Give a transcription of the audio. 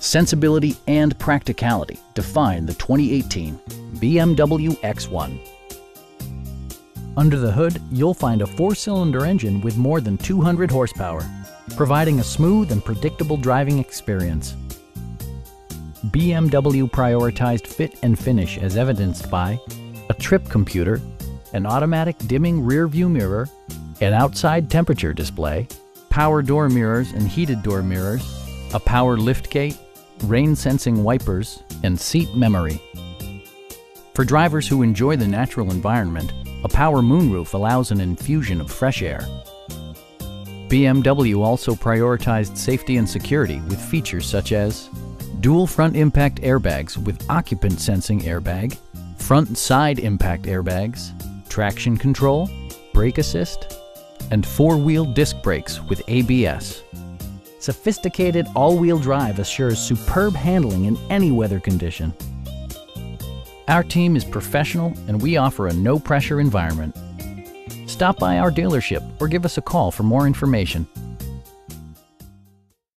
Sensibility and practicality define the 2018 BMW X1. Under the hood, you'll find a four-cylinder engine with more than 200 horsepower, providing a smooth and predictable driving experience. BMW prioritized fit and finish as evidenced by a trip computer, an automatic dimming rear view mirror, an outside temperature display, power door mirrors and heated door mirrors, a power liftgate, rain sensing wipers, and seat memory. For drivers who enjoy the natural environment, a power moonroof allows an infusion of fresh air. BMW also prioritized safety and security with features such as dual front impact airbags with occupant sensing airbag, front side impact airbags, traction control, brake assist, and four-wheel disc brakes with ABS. Sophisticated all-wheel drive assures superb handling in any weather condition. Our team is professional and we offer a no-pressure environment. Stop by our dealership or give us a call for more information.